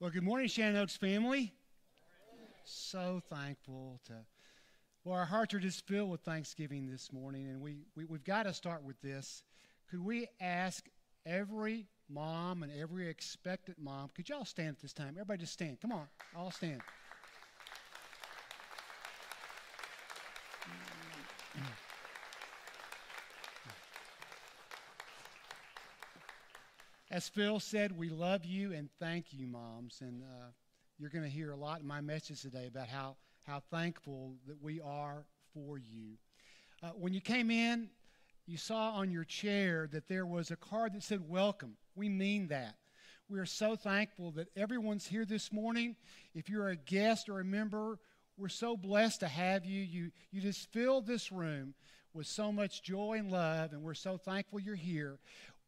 Well, good morning, Shannon Oaks family. So thankful to. Well, our hearts are just filled with thanksgiving this morning, and we, we, we've got to start with this. Could we ask every mom and every expectant mom, could y'all stand at this time? Everybody just stand. Come on, all stand. As Phil said, we love you and thank you, moms. And uh, you're going to hear a lot in my message today about how, how thankful that we are for you. Uh, when you came in, you saw on your chair that there was a card that said welcome. We mean that. We are so thankful that everyone's here this morning. If you're a guest or a member, we're so blessed to have you. You, you just fill this room with so much joy and love, and we're so thankful you're here.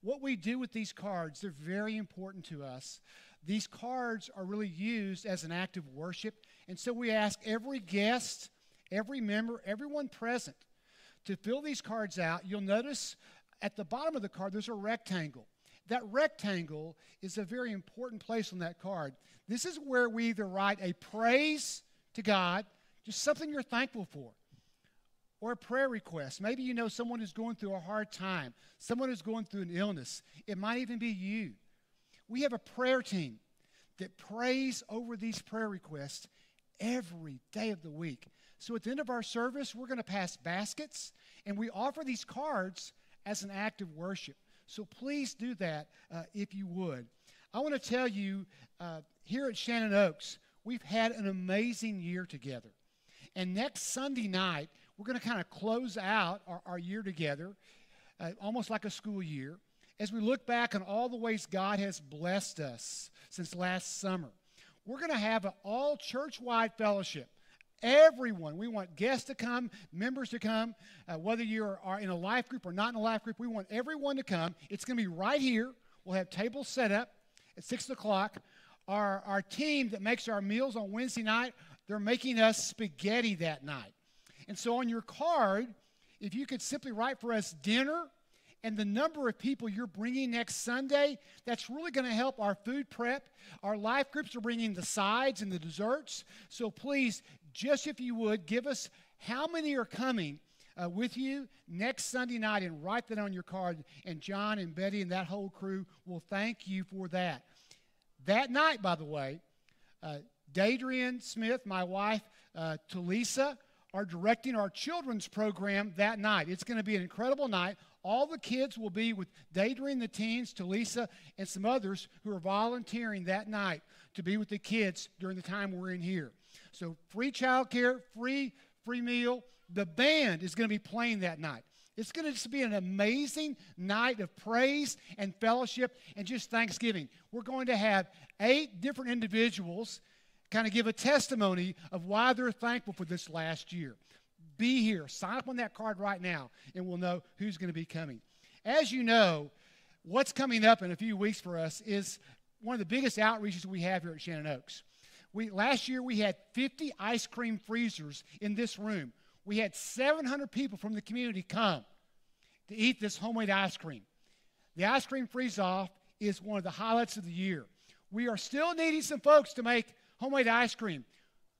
What we do with these cards, they're very important to us. These cards are really used as an act of worship, and so we ask every guest, every member, everyone present to fill these cards out. You'll notice at the bottom of the card there's a rectangle. That rectangle is a very important place on that card. This is where we either write a praise to God, just something you're thankful for or a prayer request. Maybe you know someone who's going through a hard time, someone who's going through an illness. It might even be you. We have a prayer team that prays over these prayer requests every day of the week. So at the end of our service, we're going to pass baskets and we offer these cards as an act of worship. So please do that uh, if you would. I want to tell you uh, here at Shannon Oaks, we've had an amazing year together. And next Sunday night, we're going to kind of close out our, our year together, uh, almost like a school year, as we look back on all the ways God has blessed us since last summer. We're going to have an all church wide fellowship. Everyone, we want guests to come, members to come, uh, whether you are, are in a life group or not in a life group, we want everyone to come. It's going to be right here. We'll have tables set up at 6 o'clock. Our, our team that makes our meals on Wednesday night, they're making us spaghetti that night. And so on your card, if you could simply write for us dinner and the number of people you're bringing next Sunday, that's really going to help our food prep. Our life groups are bringing the sides and the desserts. So please, just if you would, give us how many are coming uh, with you next Sunday night and write that on your card. And John and Betty and that whole crew will thank you for that. That night, by the way, uh, Dadrian Smith, my wife, uh, Talisa, are directing our children's program that night. It's going to be an incredible night. All the kids will be with Dadrian, the teens, Talisa, and some others who are volunteering that night to be with the kids during the time we're in here. So free childcare, free free meal. The band is going to be playing that night. It's going to just be an amazing night of praise and fellowship and just thanksgiving. We're going to have eight different individuals kind of give a testimony of why they're thankful for this last year. Be here. Sign up on that card right now, and we'll know who's going to be coming. As you know, what's coming up in a few weeks for us is one of the biggest outreaches we have here at Shannon Oaks. We, last year, we had 50 ice cream freezers in this room. We had 700 people from the community come to eat this homemade ice cream. The ice cream freeze off is one of the highlights of the year. We are still needing some folks to make homemade ice cream.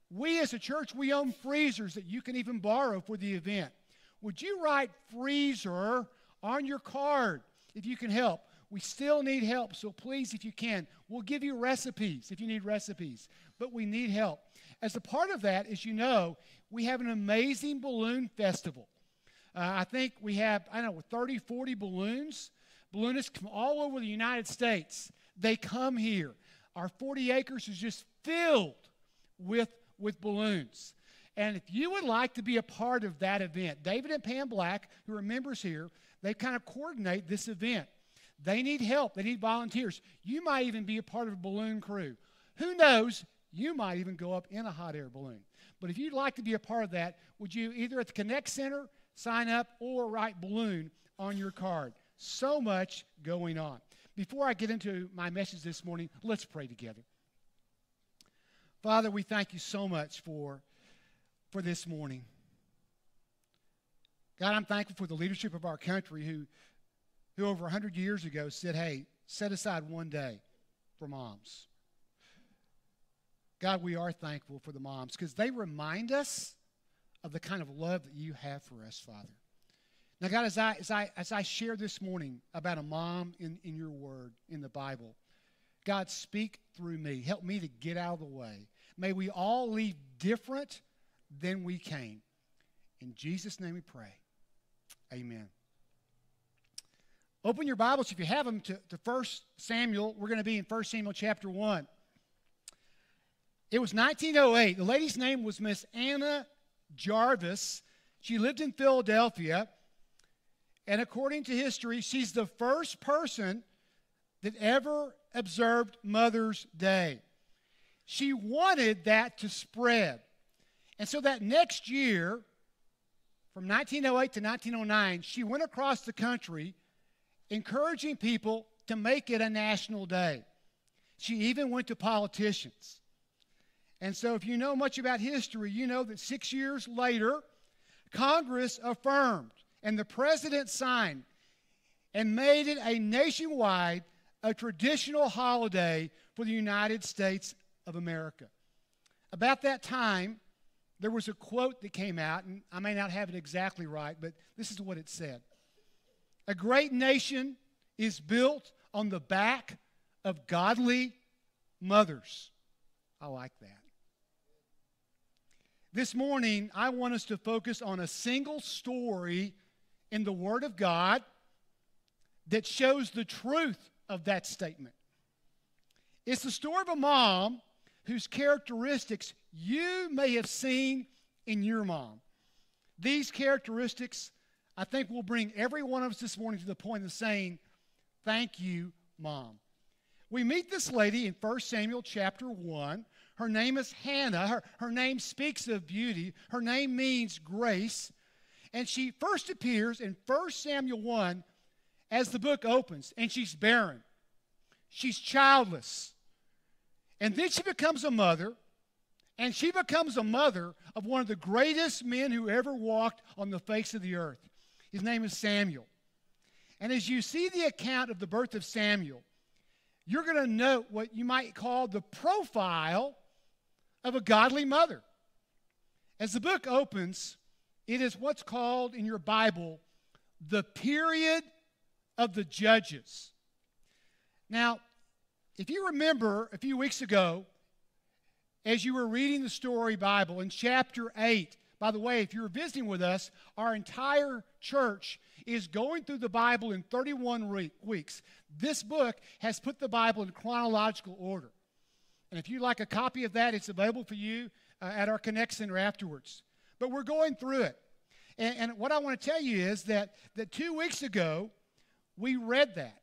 We as a church, we own freezers that you can even borrow for the event. Would you write freezer on your card if you can help? We still need help, so please, if you can, we'll give you recipes if you need recipes, but we need help. As a part of that, as you know, we have an amazing balloon festival. Uh, I think we have, I don't know, 30, 40 balloons. Balloonists come all over the United States. They come here. Our 40 acres is just filled with, with balloons. And if you would like to be a part of that event, David and Pam Black, who are members here, they kind of coordinate this event. They need help, they need volunteers. You might even be a part of a balloon crew. Who knows? You might even go up in a hot air balloon. But if you'd like to be a part of that, would you either at the Connect Center sign up or write balloon on your card? So much going on. Before I get into my message this morning, let's pray together. Father, we thank you so much for, for this morning. God, I'm thankful for the leadership of our country who, who over 100 years ago said, hey, set aside one day for moms. God, we are thankful for the moms because they remind us of the kind of love that you have for us, Father. Now, God, as I, as I, as I share this morning about a mom in, in your word, in the Bible, God, speak through me. Help me to get out of the way. May we all leave different than we came. In Jesus' name we pray. Amen. Open your Bibles, if you have them, to, to 1 Samuel. We're going to be in 1 Samuel chapter 1. It was 1908. The lady's name was Miss Anna Jarvis. She lived in Philadelphia. And according to history, she's the first person that ever observed Mother's Day. She wanted that to spread. And so that next year, from 1908 to 1909, she went across the country encouraging people to make it a national day. She even went to politicians. And so, if you know much about history, you know that six years later, Congress affirmed and the president signed and made it a nationwide, a traditional holiday for the United States of America. About that time, there was a quote that came out, and I may not have it exactly right, but this is what it said a great nation is built on the back of godly mothers. I like that. This morning, I want us to focus on a single story in the Word of God that shows the truth of that statement. It's the story of a mom whose characteristics you may have seen in your mom. These characteristics I think will bring every one of us this morning to the point of saying, Thank you, Mom. We meet this lady in 1 Samuel chapter 1. Her name is Hannah. Her, her name speaks of beauty. Her name means grace. And she first appears in 1 Samuel 1 as the book opens, and she's barren. She's childless. And then she becomes a mother, and she becomes a mother of one of the greatest men who ever walked on the face of the earth. His name is Samuel. And as you see the account of the birth of Samuel, you're going to note what you might call the profile of a godly mother. As the book opens, it is what's called in your Bible the period of the judges. Now, if you remember a few weeks ago, as you were reading the story Bible in chapter 8, by the way, if you're visiting with us, our entire church is going through the Bible in 31 re- weeks. This book has put the Bible in chronological order. And if you'd like a copy of that, it's available for you uh, at our Connect Center afterwards. But we're going through it. And, and what I want to tell you is that, that two weeks ago, we read that.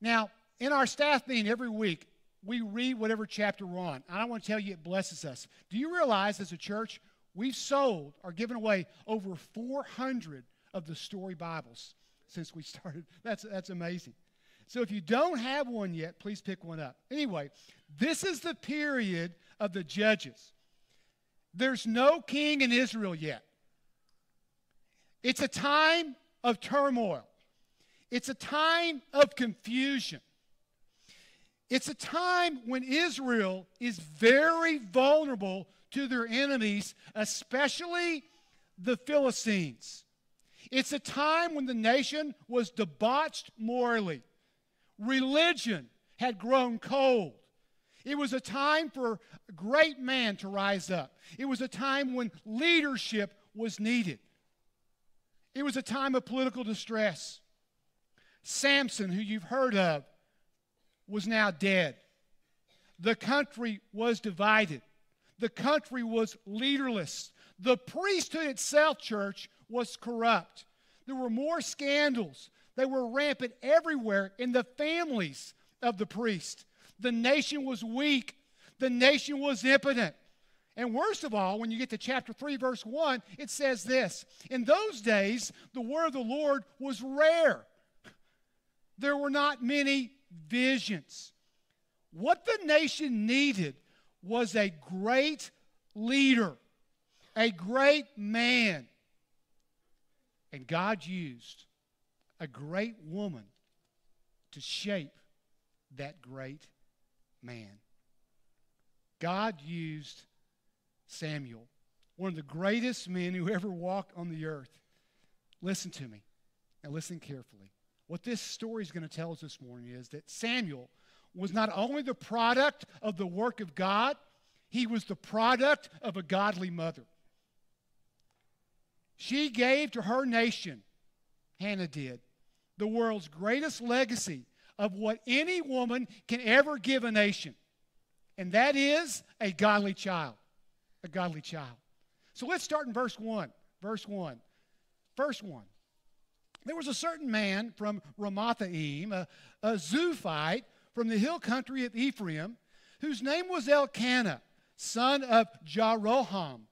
Now, in our staff meeting every week, we read whatever chapter we're on. I want to tell you, it blesses us. Do you realize as a church, we've sold or given away over 400 of the story Bibles since we started. That's, that's amazing. So if you don't have one yet, please pick one up. Anyway, this is the period of the judges. There's no king in Israel yet. It's a time of turmoil. It's a time of confusion. It's a time when Israel is very vulnerable to their enemies, especially the Philistines. It's a time when the nation was debauched morally. Religion had grown cold. It was a time for a great man to rise up. It was a time when leadership was needed. It was a time of political distress. Samson, who you've heard of, was now dead. The country was divided. The country was leaderless. The priesthood itself, church, was corrupt. There were more scandals. They were rampant everywhere in the families of the priest. The nation was weak. The nation was impotent. And worst of all, when you get to chapter 3, verse 1, it says this In those days, the word of the Lord was rare. There were not many visions. What the nation needed was a great leader, a great man. And God used a great woman to shape that great man. God used Samuel, one of the greatest men who ever walked on the earth. Listen to me. Now, listen carefully. What this story is going to tell us this morning is that Samuel was not only the product of the work of God, he was the product of a godly mother. She gave to her nation, Hannah did, the world's greatest legacy of what any woman can ever give a nation. And that is a godly child. A godly child. So let's start in verse 1. Verse 1. Verse 1. There was a certain man from Ramathaim, a, a Zuphite from the hill country of Ephraim, whose name was Elkanah, son of Jeroham,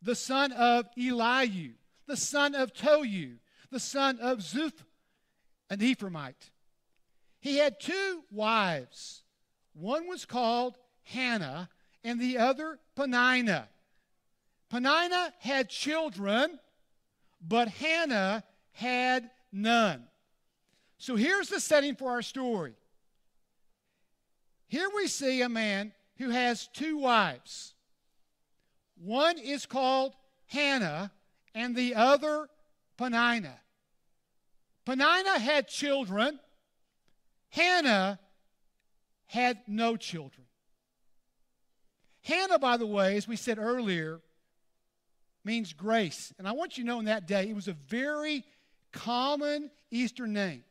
the son of Elihu, the son of Tohu, the son of Zuph, an Ephraimite. He had two wives. One was called Hannah, and the other Peninnah. Peninnah had children, but Hannah had none. So here's the setting for our story. Here we see a man who has two wives. One is called Hannah, and the other Peninnah. Peninnah had children. Hannah had no children. Hannah, by the way, as we said earlier, means grace. And I want you to know in that day, it was a very common Eastern name.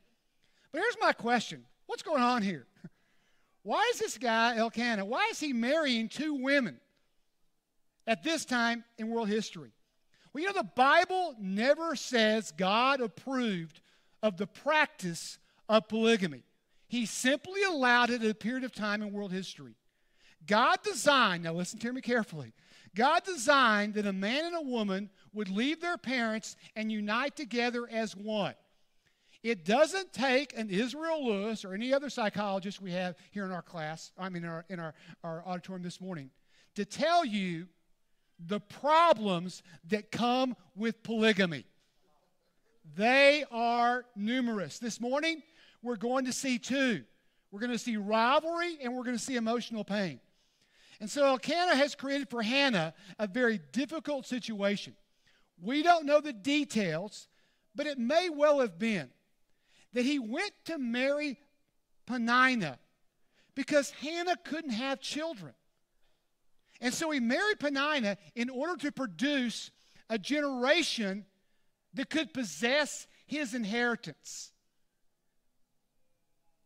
But here's my question What's going on here? Why is this guy, Elkanah, why is he marrying two women at this time in world history? Well, you know, the Bible never says God approved of the practice of polygamy. He simply allowed it at a period of time in world history. God designed, now listen to me carefully. God designed that a man and a woman would leave their parents and unite together as one. It doesn't take an Israel Lewis or any other psychologist we have here in our class, I mean, in our, in our, our auditorium this morning, to tell you the problems that come with polygamy. They are numerous. This morning, we're going to see two. We're going to see rivalry and we're going to see emotional pain. And so Elkanah has created for Hannah a very difficult situation. We don't know the details, but it may well have been that he went to marry Peninnah because Hannah couldn't have children. And so he married Peninnah in order to produce a generation that could possess his inheritance.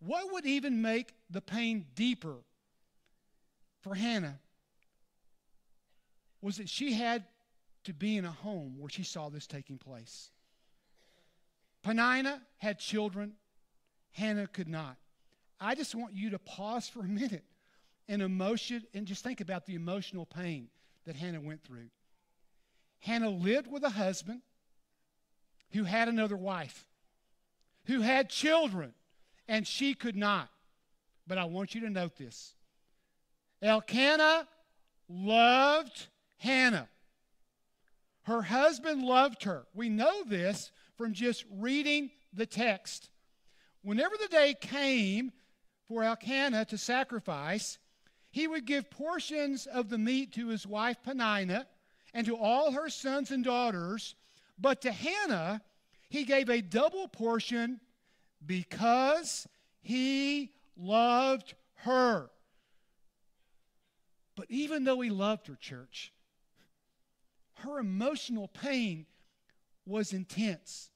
What would even make the pain deeper for Hannah was that she had to be in a home where she saw this taking place. Peninnah had children, Hannah could not. I just want you to pause for a minute and emotion and just think about the emotional pain that Hannah went through. Hannah lived with a husband who had another wife, who had children, and she could not. But I want you to note this Elkanah loved Hannah. Her husband loved her. We know this from just reading the text. Whenever the day came for Elkanah to sacrifice, he would give portions of the meat to his wife Peninnah and to all her sons and daughters, but to Hannah he gave a double portion because he loved her. But even though he loved her, church, her emotional pain was intense.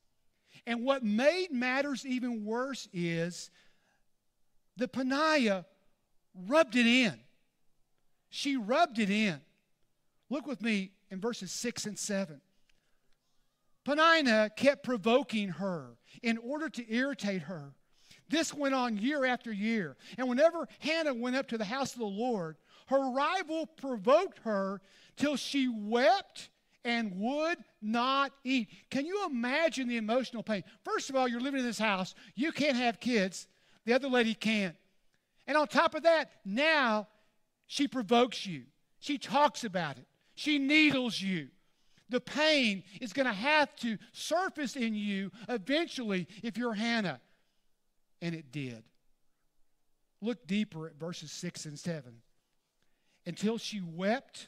And what made matters even worse is the Peninnah rubbed it in. She rubbed it in. Look with me in verses 6 and 7. Peninnah kept provoking her in order to irritate her. This went on year after year. And whenever Hannah went up to the house of the Lord, her rival provoked her till she wept and would not eat. Can you imagine the emotional pain? First of all, you're living in this house, you can't have kids, the other lady can't. And on top of that, now she provokes you. She talks about it. She needles you. The pain is going to have to surface in you eventually if you're Hannah. And it did. Look deeper at verses 6 and 7. until she wept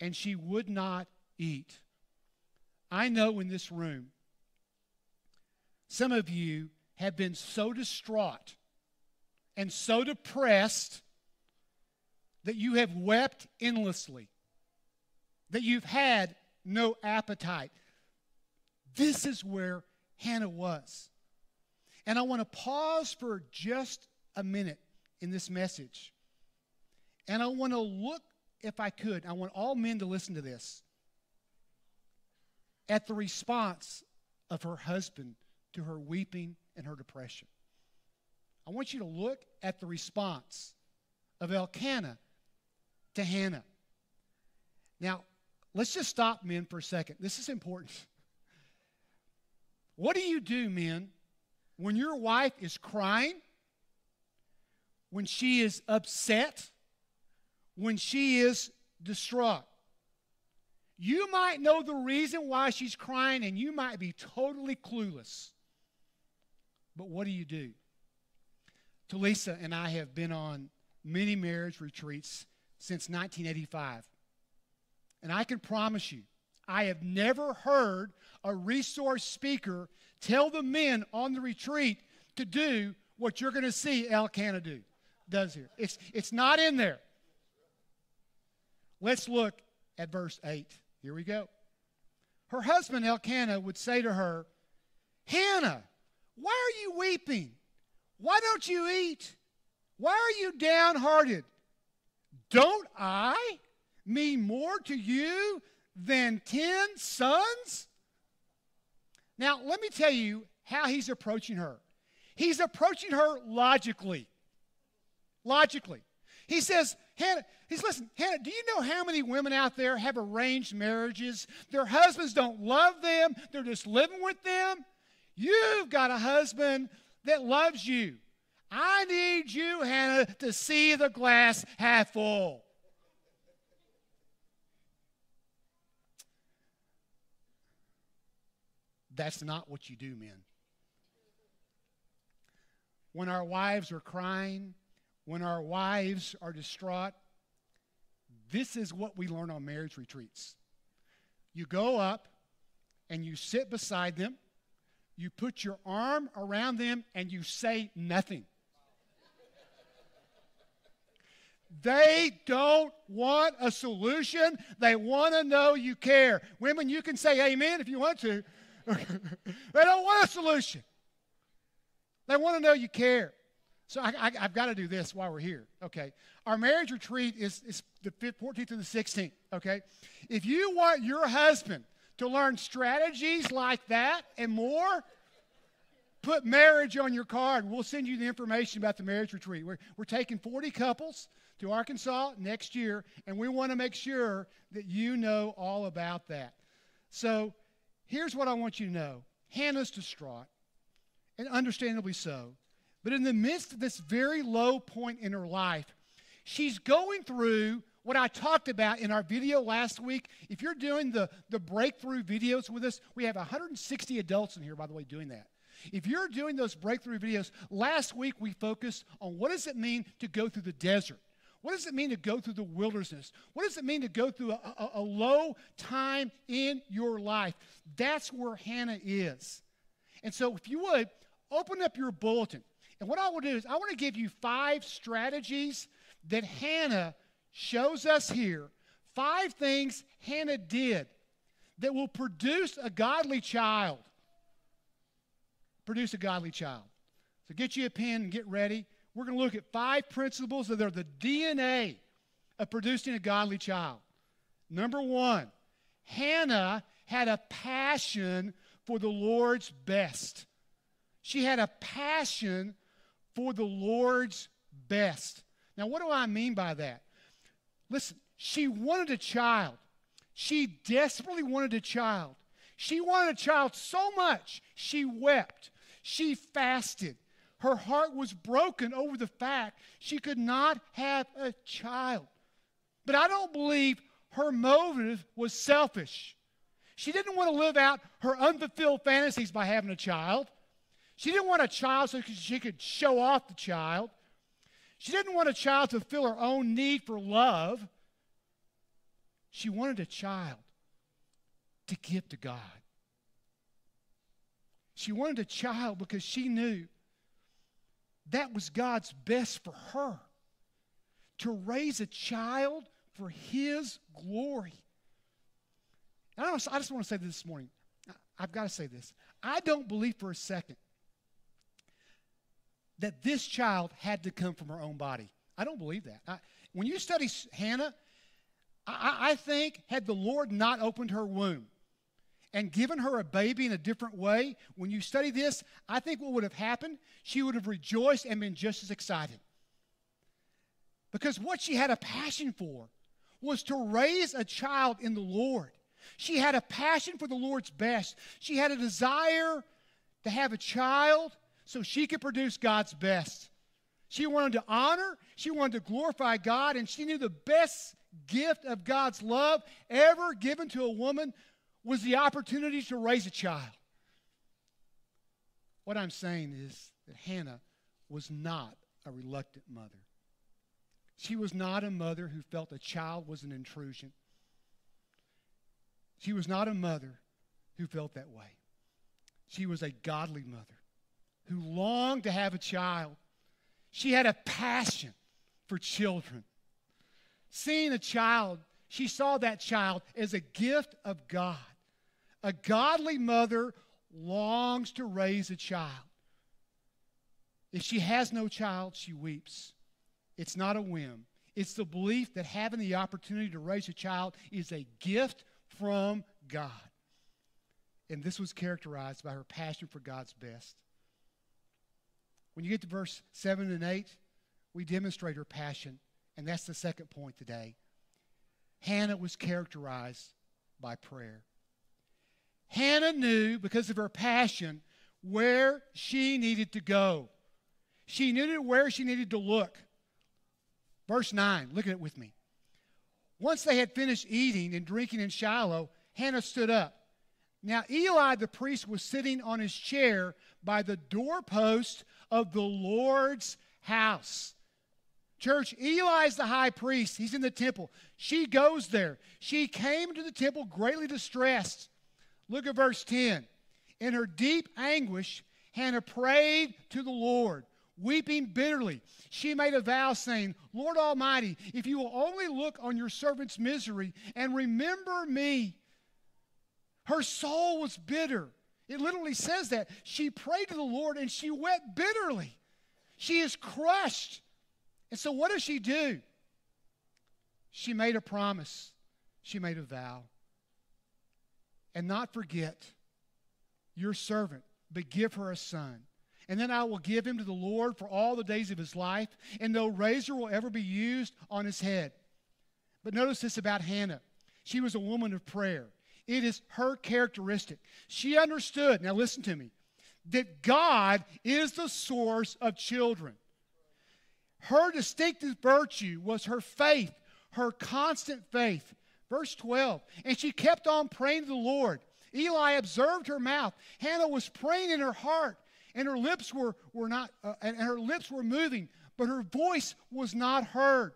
and she would not eat. I know in this room, some of you have been so distraught and so depressed that you have wept endlessly, that you've had no appetite. This is where Hannah was. And I want to pause for just a minute in this message. And I want to look, if I could, I want all men to listen to this, at the response of her husband to her weeping and her depression. I want you to look at the response of Elkanah to Hannah. Now, let's just stop, men, for a second. This is important. What do you do, men, when your wife is crying, when she is upset, when she is distraught? You might know the reason why she's crying, and you might be totally clueless. But what do you do? Talisa and I have been on many marriage retreats since 1985. And I can promise you, I have never heard a resource speaker tell the men on the retreat to do what you're going to see Elkanah do does here. It's, it's not in there. Let's look at verse 8. Here we go. Her husband Elkanah would say to her, Hannah, why are you weeping? Why don't you eat? Why are you downhearted? Don't I mean more to you than ten sons? Now, let me tell you how he's approaching her. He's approaching her logically. Logically. He says, Hannah, he's listen, Hannah, do you know how many women out there have arranged marriages? Their husbands don't love them, they're just living with them. You've got a husband that loves you. I need you, Hannah, to see the glass half full. That's not what you do, men. When our wives are crying, when our wives are distraught, this is what we learn on marriage retreats. You go up and you sit beside them, you put your arm around them, and you say nothing. They don't want a solution. They want to know you care. Women, you can say amen if you want to. they don't want a solution. They want to know you care. So I, have got to do this while we're here. Okay. Our marriage retreat is, is the 14th to the 16th. Okay. If you want your husband to learn strategies like that and more, put marriage on your card. We'll send you the information about the marriage retreat. We're, we're taking 40 couples to Arkansas next year, and we want to make sure that you know all about that. So here's what I want you to know Hannah's distraught, and understandably so. But in the midst of this very low point in her life, she's going through what I talked about in our video last week. If you're doing the, the breakthrough videos with us, we have 160 adults in here, by the way, doing that. If you're doing those breakthrough videos, last week we focused on what does it mean to go through the desert? What does it mean to go through the wilderness? What does it mean to go through a, a, a low time in your life? That's where Hannah is. And so, if you would, open up your bulletin. And what I will do is, I want to give you five strategies that Hannah shows us here. Five things Hannah did that will produce a godly child. Produce a godly child. So, get you a pen and get ready we're going to look at five principles that are the DNA of producing a godly child. Number one, Hannah had a passion for the Lord's best. She had a passion for the Lord's best. Now, what do I mean by that? Listen, she wanted a child. She desperately wanted a child. She wanted a child so much, she wept. She fasted her heart was broken over the fact she could not have a child. But I don't believe her motive was selfish. She didn't want to live out her unfulfilled fantasies by having a child. She didn't want a child so she could show off the child. She didn't want a child to fill her own need for love. She wanted a child to give to God. She wanted a child because she knew that was God's best for her to raise a child for His glory. And I, I just want to say this morning. I've got to say this. I don't believe for a second that this child had to come from her own body. I don't believe that. I, when you study Hannah, I, I think had the Lord not opened her womb and given her a baby in a different way, when you study this, I think what would have happened, she would have rejoiced and been just as excited. Because what she had a passion for was to raise a child in the Lord. She had a passion for the Lord's best. She had a desire to have a child so she could produce God's best. She wanted to honor, she wanted to glorify God, and she knew the best gift of God's love ever given to a woman was the opportunity to raise a child. What I'm saying is that Hannah was not a reluctant mother. She was not a mother who felt a child was an intrusion. She was not a mother who felt that way. She was a godly mother who longed to have a child. She had a passion for children. Seeing a child, she saw that child as a gift of God. A godly mother longs to raise a child. If she has no child, she weeps. It's not a whim. It's the belief that having the opportunity to raise a child is a gift from God. And this was characterized by her passion for God's best. When you get to verse 7 and 8, we demonstrate her passion. And that's the second point today. Hannah was characterized by prayer. Hannah knew, because of her passion, where she needed to go. She knew where she needed to look. Verse 9, look at it with me. Once they had finished eating and drinking in Shiloh, Hannah stood up. Now, Eli the priest was sitting on his chair by the doorpost of the Lord's house. Church, Eli is the high priest. He's in the temple. She goes there. She came to the temple greatly distressed. Look at verse 10. In her deep anguish, Hannah prayed to the Lord, weeping bitterly. She made a vow, saying, Lord Almighty, if you will only look on your servant's misery and remember me. Her soul was bitter. It literally says that. She prayed to the Lord and she wept bitterly. She is crushed. And so, what does she do? She made a promise, she made a vow and not forget your servant, but give her a son. And then I will give him to the Lord for all the days of his life, and no razor will ever be used on his head. But notice this about Hannah. She was a woman of prayer. It is her characteristic. She understood, now listen to me, that God is the source of children. Her distinctive virtue was her faith, her constant faith. Verse 12. And she kept on praying to the Lord. Eli observed her mouth. Hannah was praying in her heart, and her lips were, were not, uh, and her lips were moving, but her voice was not heard.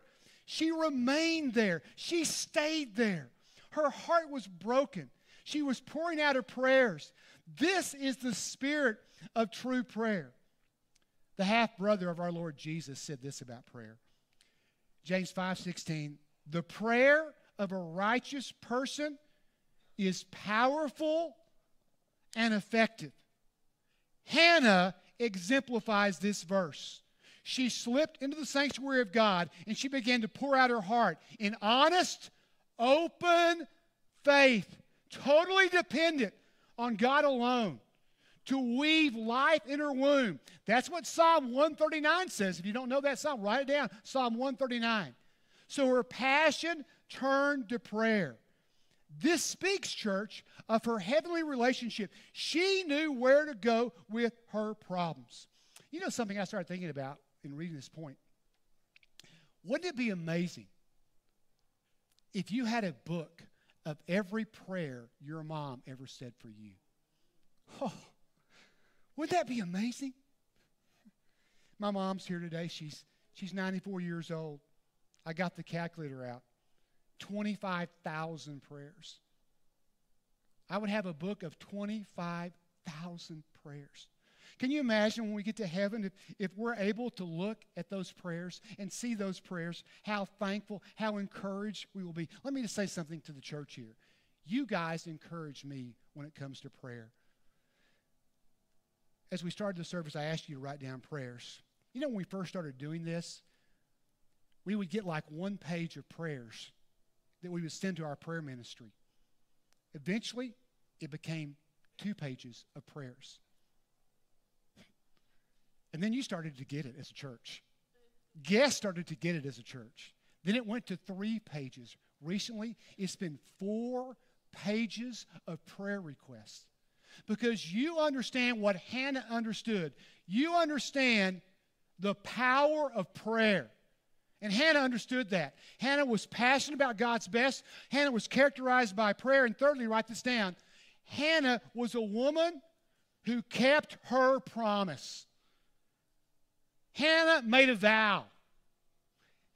She remained there. She stayed there. Her heart was broken. She was pouring out her prayers. This is the spirit of true prayer. The half brother of our Lord Jesus said this about prayer. James 5 16, the prayer of a righteous person is powerful and effective. Hannah exemplifies this verse. She slipped into the sanctuary of God and she began to pour out her heart in honest, open faith, totally dependent on God alone to weave life in her womb. That's what Psalm 139 says. If you don't know that psalm, write it down. Psalm 139. So her passion turned to prayer. This speaks, church, of her heavenly relationship. She knew where to go with her problems. You know something I started thinking about in reading this point? Wouldn't it be amazing if you had a book of every prayer your mom ever said for you? Oh, wouldn't that be amazing? My mom's here today. She's She's 94 years old. I got the calculator out. 25,000 prayers. I would have a book of 25,000 prayers. Can you imagine when we get to heaven if, if we're able to look at those prayers and see those prayers, how thankful, how encouraged we will be? Let me just say something to the church here. You guys encourage me when it comes to prayer. As we started the service, I asked you to write down prayers. You know, when we first started doing this, we would get like one page of prayers that we would send to our prayer ministry. Eventually, it became two pages of prayers. And then you started to get it as a church. Guests started to get it as a church. Then it went to three pages. Recently, it's been four pages of prayer requests because you understand what Hannah understood. You understand the power of prayer. And Hannah understood that. Hannah was passionate about God's best. Hannah was characterized by prayer. And thirdly, write this down Hannah was a woman who kept her promise. Hannah made a vow.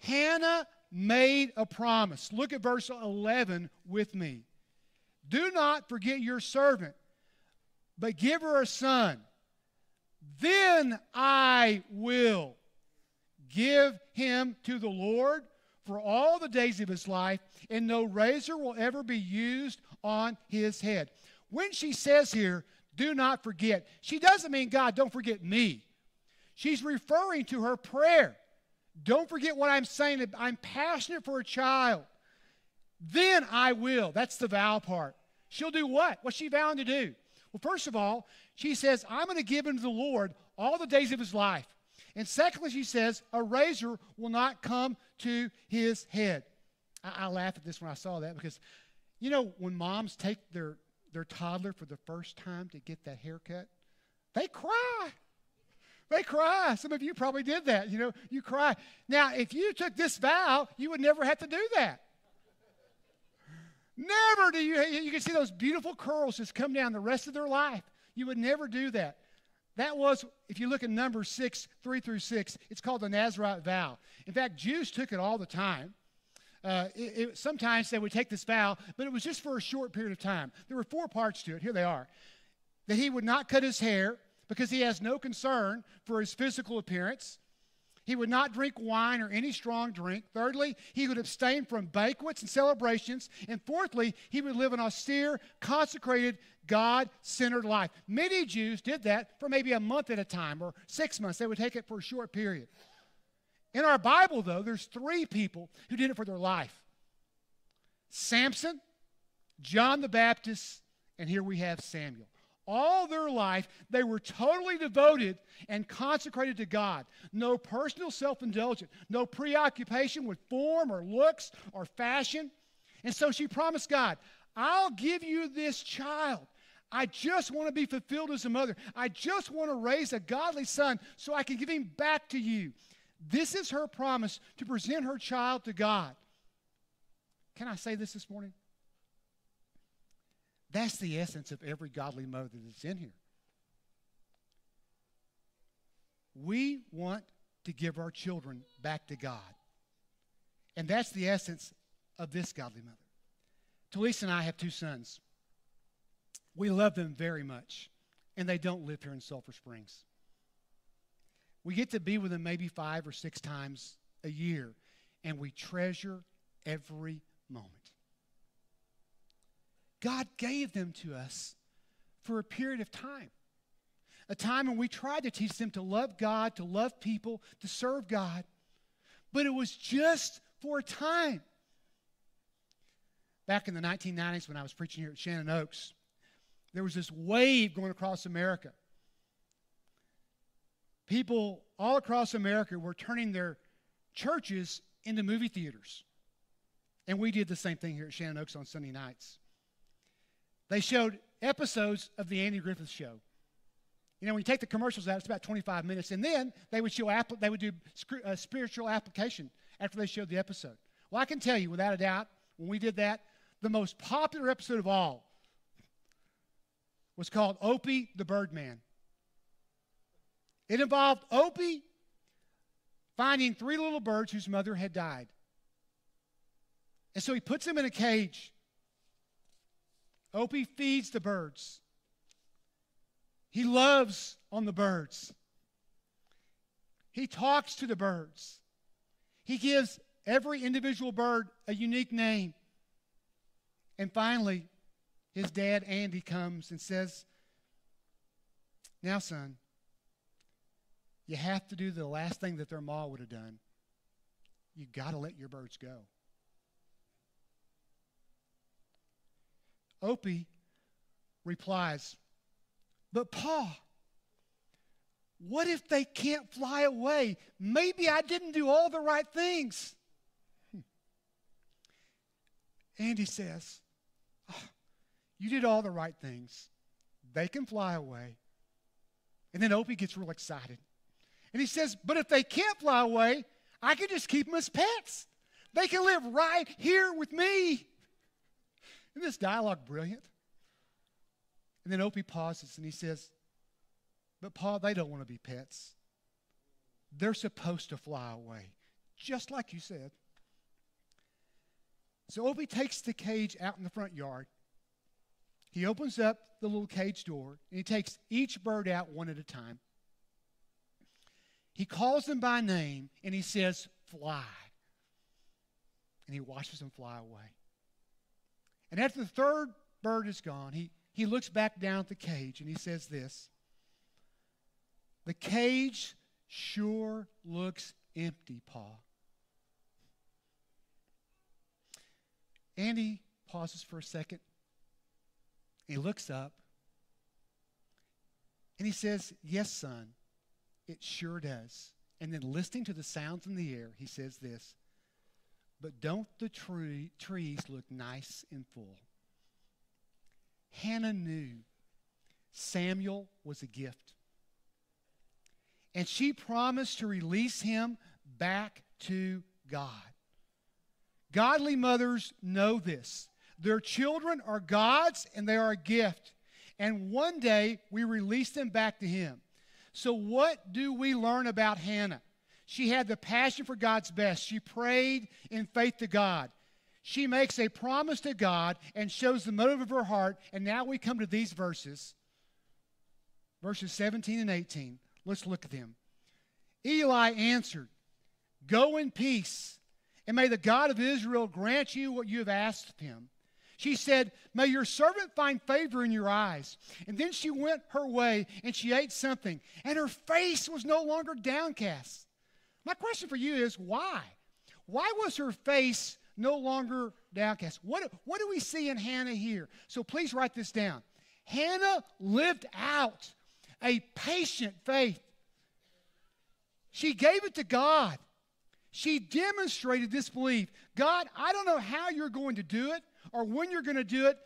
Hannah made a promise. Look at verse 11 with me. Do not forget your servant, but give her a son. Then I will give him to the Lord for all the days of his life, and no razor will ever be used on his head. When she says here, do not forget, she doesn't mean, God, don't forget me. She's referring to her prayer. Don't forget what I'm saying. I'm passionate for a child. Then I will. That's the vow part. She'll do what? What's she vowing to do? Well, first of all, she says, I'm going to give him to the Lord all the days of his life. And secondly, she says, a razor will not come to his head. I, I laugh at this when I saw that because, you know, when moms take their, their toddler for the first time to get that haircut, they cry. They cry. Some of you probably did that. You know, you cry. Now, if you took this vow, you would never have to do that. Never do you, you can see those beautiful curls just come down the rest of their life. You would never do that. That was, if you look at number 6, 3 through 6, it's called the Nazarite vow. In fact, Jews took it all the time. Uh, it, it, sometimes they would take this vow, but it was just for a short period of time. There were four parts to it. Here they are. That he would not cut his hair because he has no concern for his physical appearance. He would not drink wine or any strong drink. Thirdly, he would abstain from banquets and celebrations. And fourthly, he would live an austere, consecrated, God centered life. Many Jews did that for maybe a month at a time or six months. They would take it for a short period. In our Bible, though, there's three people who did it for their life Samson, John the Baptist, and here we have Samuel all their life, they were totally devoted and consecrated to God. No personal self indulgence, no preoccupation with form or looks or fashion. And so she promised God, I'll give you this child. I just want to be fulfilled as a mother. I just want to raise a godly son so I can give him back to you. This is her promise to present her child to God. Can I say this this morning? That's the essence of every godly mother that's in here. We want to give our children back to God. And that's the essence of this godly mother. Talisa and I have two sons. We love them very much, and they don't live here in Sulphur Springs. We get to be with them maybe five or six times a year, and we treasure every moment. God gave them to us for a period of time. A time when we tried to teach them to love God, to love people, to serve God. But it was just for a time. Back in the 1990s, when I was preaching here at Shannon Oaks, there was this wave going across America. People all across America were turning their churches into movie theaters. And we did the same thing here at Shannon Oaks on Sunday nights. They showed episodes of the Andy Griffith Show. You know, when you take the commercials out, it's about 25 minutes, and then they would show they would do a uh, spiritual application after they showed the episode. Well, I can tell you without a doubt, when we did that, the most popular episode of all was called Opie the Birdman. It involved Opie finding three little birds whose mother had died. And so he puts them in a cage. Opie feeds the birds. He loves on the birds. He talks to the birds. He gives every individual bird a unique name. And finally, his dad, Andy, comes and says, Now, son, you have to do the last thing that their ma would have done. You've got to let your birds go. Opie replies, But, Pa, what if they can't fly away? Maybe I didn't do all the right things. Hmm. Andy says, oh, You did all the right things. They can fly away. And then Opie gets real excited. And he says, But if they can't fly away, I can just keep them as pets. They can live right here with me. Isn't this dialogue brilliant? And then Opie pauses and he says, but, Pa, they don't want to be pets. They're supposed to fly away, just like you said. So Opie takes the cage out in the front yard. He opens up the little cage door and he takes each bird out one at a time. He calls them by name and he says, Fly. And he watches them fly away. And after the third bird is gone, he, he looks back down at the cage and he says this the cage sure looks empty, Pa. Andy pauses for a second. He looks up and he says, Yes, son, it sure does. And then, listening to the sounds in the air, he says this But don't the tree, trees look nice and full? Hannah knew Samuel was a gift and she promised to release him back to God. Godly mothers know this. Their children are God's and they are a gift. And one day we release them back to Him. So, what do we learn about Hannah? She had the passion for God's best. She prayed in faith to God. She makes a promise to God and shows the motive of her heart. And now we come to these verses, verses 17 and 18. Let's look at them. Eli answered, Go in peace, and may the God of Israel grant you what you have asked of him. She said, May your servant find favor in your eyes. And then she went her way and she ate something, and her face was no longer downcast. My question for you is why? Why was her face no longer downcast? What, what do we see in Hannah here? So please write this down. Hannah lived out a patient faith. She gave it to God. She demonstrated this belief God, I don't know how you're going to do it or when you're going to do it,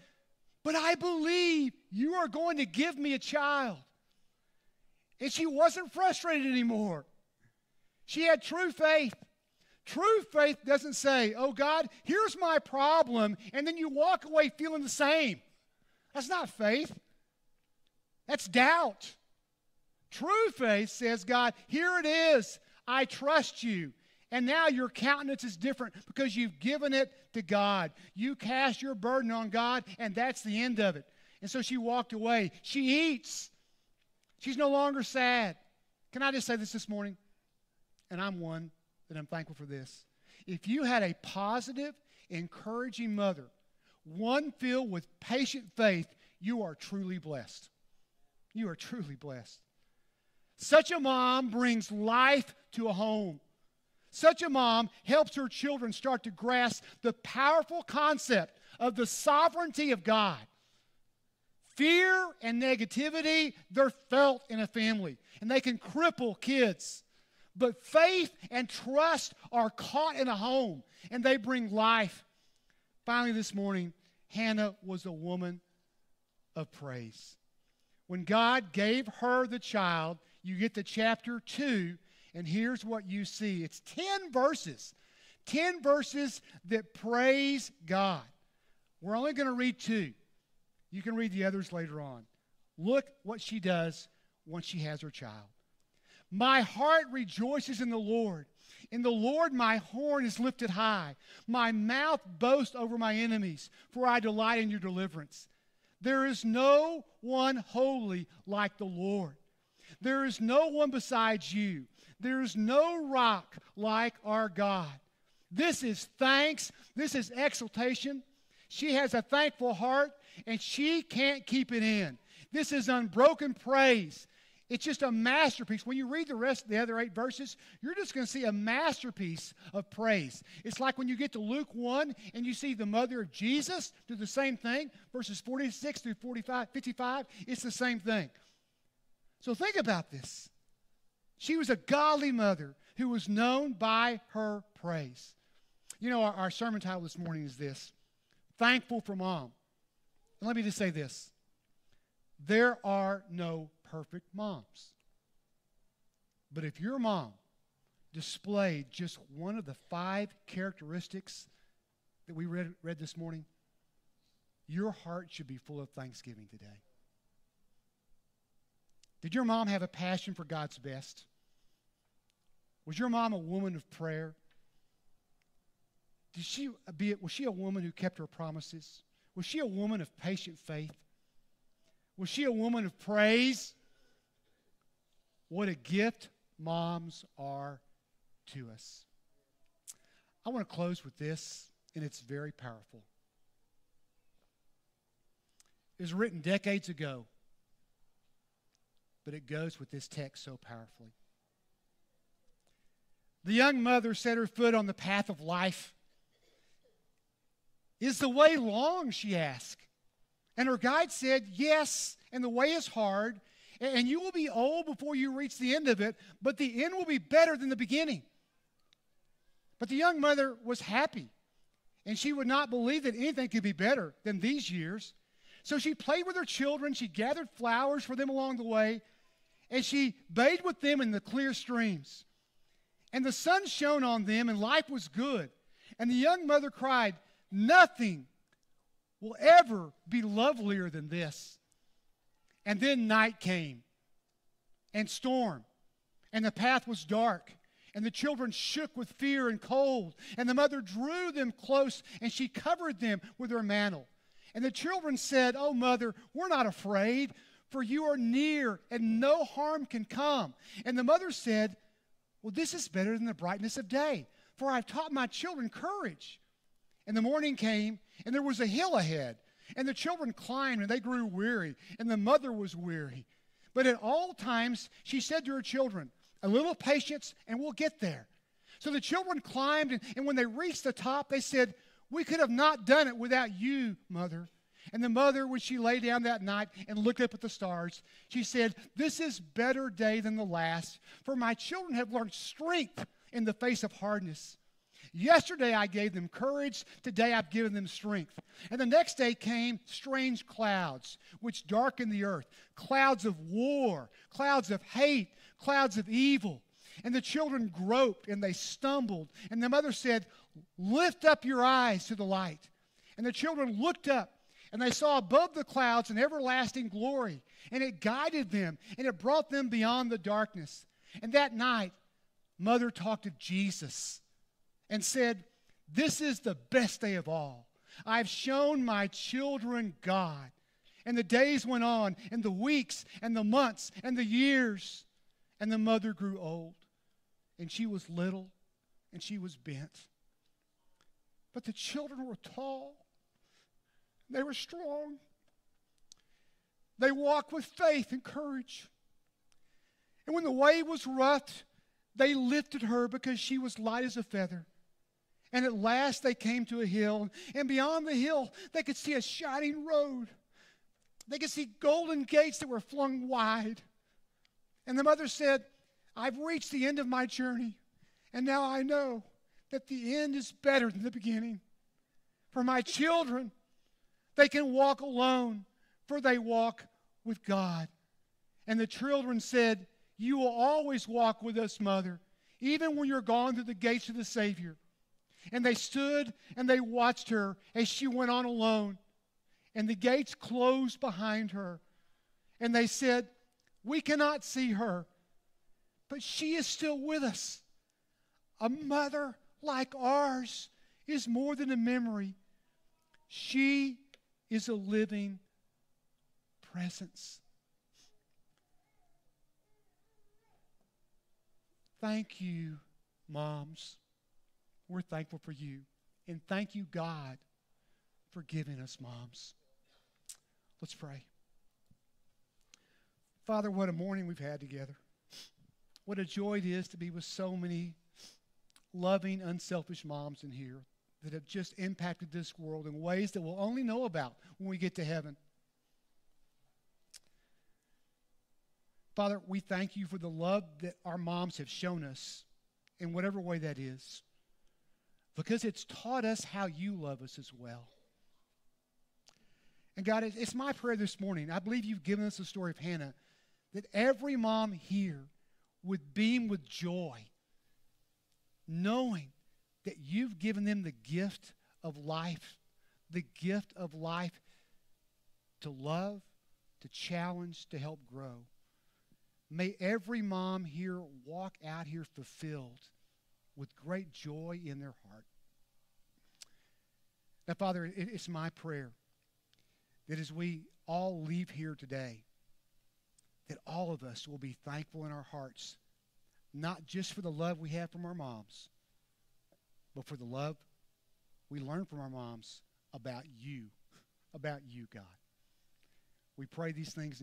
but I believe you are going to give me a child. And she wasn't frustrated anymore. She had true faith. True faith doesn't say, Oh God, here's my problem, and then you walk away feeling the same. That's not faith, that's doubt. True faith says, God, here it is. I trust you. And now your countenance is different because you've given it to God. You cast your burden on God, and that's the end of it. And so she walked away. She eats. She's no longer sad. Can I just say this this morning? And I'm one that I'm thankful for this. If you had a positive, encouraging mother, one filled with patient faith, you are truly blessed. You are truly blessed. Such a mom brings life to a home. Such a mom helps her children start to grasp the powerful concept of the sovereignty of God. Fear and negativity, they're felt in a family, and they can cripple kids. But faith and trust are caught in a home, and they bring life. Finally, this morning, Hannah was a woman of praise. When God gave her the child, you get to chapter 2, and here's what you see it's 10 verses. 10 verses that praise God. We're only going to read two. You can read the others later on. Look what she does once she has her child. My heart rejoices in the Lord. In the Lord my horn is lifted high. My mouth boasts over my enemies, for I delight in your deliverance. There is no one holy like the Lord. There is no one besides you. There is no rock like our God. This is thanks. This is exaltation. She has a thankful heart and she can't keep it in. This is unbroken praise. It's just a masterpiece. When you read the rest of the other eight verses, you're just going to see a masterpiece of praise. It's like when you get to Luke 1 and you see the mother of Jesus do the same thing, verses 46 through 45, 55, it's the same thing. So think about this. She was a godly mother who was known by her praise. You know, our, our sermon title this morning is this Thankful for Mom. And let me just say this there are no perfect moms. But if your mom displayed just one of the five characteristics that we read, read this morning, your heart should be full of thanksgiving today. Did your mom have a passion for God's best? Was your mom a woman of prayer? Did she be, was she a woman who kept her promises? Was she a woman of patient faith? Was she a woman of praise? What a gift moms are to us. I want to close with this, and it's very powerful. It was written decades ago, but it goes with this text so powerfully. The young mother set her foot on the path of life. Is the way long? she asked. And her guide said, Yes, and the way is hard, and you will be old before you reach the end of it, but the end will be better than the beginning. But the young mother was happy, and she would not believe that anything could be better than these years. So she played with her children, she gathered flowers for them along the way, and she bathed with them in the clear streams. And the sun shone on them, and life was good. And the young mother cried, Nothing will ever be lovelier than this. And then night came, and storm, and the path was dark, and the children shook with fear and cold. And the mother drew them close, and she covered them with her mantle. And the children said, Oh, mother, we're not afraid, for you are near, and no harm can come. And the mother said, Well, this is better than the brightness of day, for I've taught my children courage. And the morning came, and there was a hill ahead. And the children climbed, and they grew weary, and the mother was weary. But at all times, she said to her children, A little patience, and we'll get there. So the children climbed, and, and when they reached the top, they said, We could have not done it without you, mother. And the mother, when she lay down that night and looked up at the stars, she said, This is better day than the last, for my children have learned strength in the face of hardness. Yesterday I gave them courage, today I've given them strength. And the next day came strange clouds, which darkened the earth clouds of war, clouds of hate, clouds of evil. And the children groped and they stumbled. And the mother said, Lift up your eyes to the light. And the children looked up and they saw above the clouds an everlasting glory. And it guided them and it brought them beyond the darkness. And that night, Mother talked of Jesus and said, This is the best day of all. I've shown my children God. And the days went on, and the weeks, and the months, and the years. And the mother grew old, and she was little, and she was bent. But the children were tall, they were strong. They walked with faith and courage. And when the way was rough, they lifted her because she was light as a feather. And at last they came to a hill, and beyond the hill, they could see a shining road. They could see golden gates that were flung wide. And the mother said, I've reached the end of my journey, and now I know that the end is better than the beginning. For my children, they can walk alone, for they walk with God. And the children said, You will always walk with us, mother, even when you're gone through the gates of the Savior. And they stood and they watched her as she went on alone. And the gates closed behind her. And they said, We cannot see her, but she is still with us. A mother like ours is more than a memory, she is a living presence. Thank you, moms. We're thankful for you. And thank you, God, for giving us moms. Let's pray. Father, what a morning we've had together. What a joy it is to be with so many loving, unselfish moms in here that have just impacted this world in ways that we'll only know about when we get to heaven. Father, we thank you for the love that our moms have shown us in whatever way that is, because it's taught us how you love us as well. And God, it's my prayer this morning. I believe you've given us the story of Hannah, that every mom here would beam with joy, knowing that you've given them the gift of life, the gift of life to love, to challenge, to help grow. May every mom here walk out here fulfilled with great joy in their heart. Now, Father, it's my prayer that as we all leave here today, that all of us will be thankful in our hearts, not just for the love we have from our moms, but for the love we learn from our moms about you, about you, God. We pray these things.